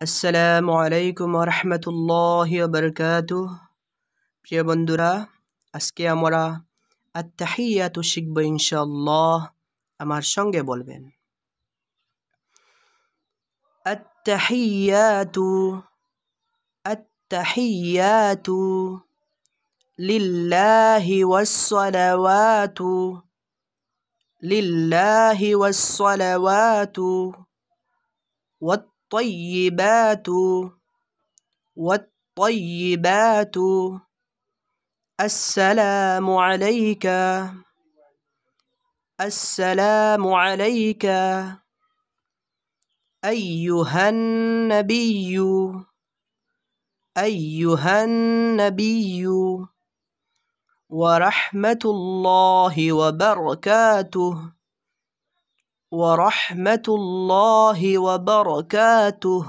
আসসালামু আলাইকুম রহমতুল্লাহ বরকাত প্রিয় বন্ধুরা আজকে আমরা আত্মাহিয়াতু শিখব ইনশাল্লাহ আমার সঙ্গে বলবেন আত্তাহিয়াতু আত্তাহিয়াতু লিল্লাহি ওয়াসসালাওয়াতু লিল্লাহি ওয়াসসালাওয়াতু والطيبات والطيبات السلام عليك السلام عليك أيها النبي أيها النبي ورحمة الله وبركاته ورحمة الله وبركاته.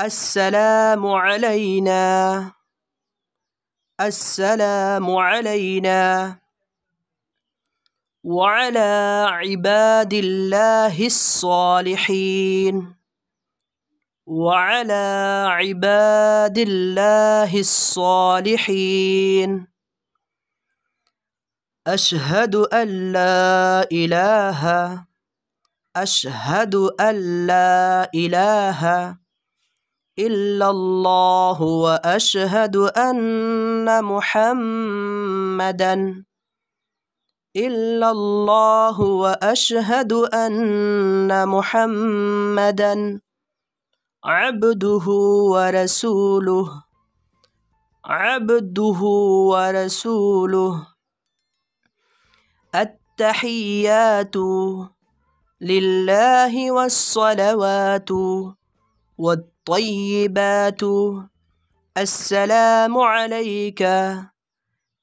السلام علينا. السلام علينا. وعلى عباد الله الصالحين. وعلى عباد الله الصالحين. أشهد أن لا إله أشهد أن لا إله إلا الله وأشهد أن محمدا إلا الله وأشهد أن محمدا عبده ورسوله عبده ورسوله. التحيات لله والصلوات والطيبات. السلام عليك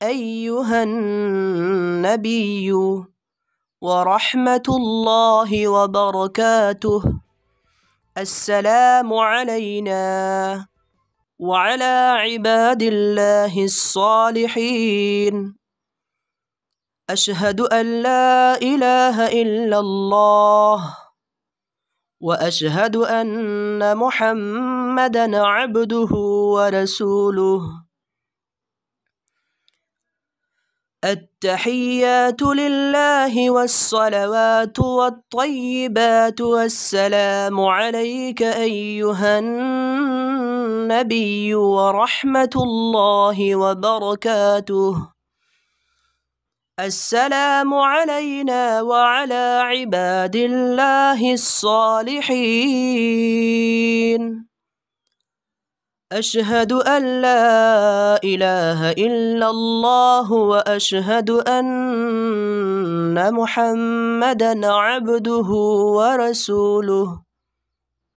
أيها النبي ورحمة الله وبركاته. السلام علينا وعلى عباد الله الصالحين. أشهد أن لا إله إلا الله وأشهد أن محمدا عبده ورسوله. التحيات لله والصلوات والطيبات والسلام عليك أيها النبي ورحمة الله وبركاته. السلام علينا وعلى عباد الله الصالحين. أشهد أن لا إله إلا الله وأشهد أن محمدا عبده ورسوله.